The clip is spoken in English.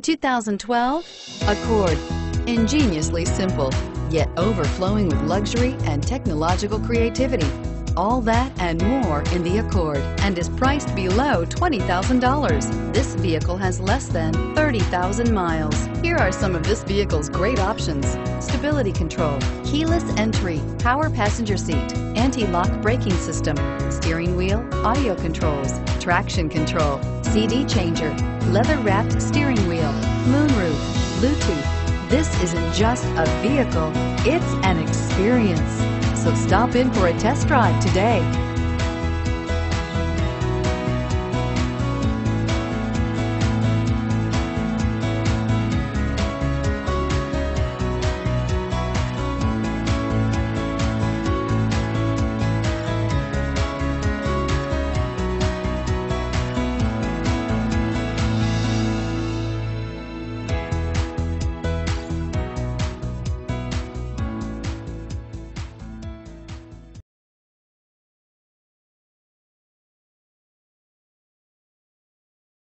2012 Accord. Ingeniously simple, yet overflowing with luxury and technological creativity. All that and more in the Accord and is priced below $20,000. This vehicle has less than 30,000 miles. Here are some of this vehicle's great options. Stability control, keyless entry, power passenger seat, anti-lock braking system, steering wheel, audio controls, traction control, CD changer, leather-wrapped steering wheel, moonroof, Bluetooth. This isn't just a vehicle, it's an experience. So stop in for a test drive today.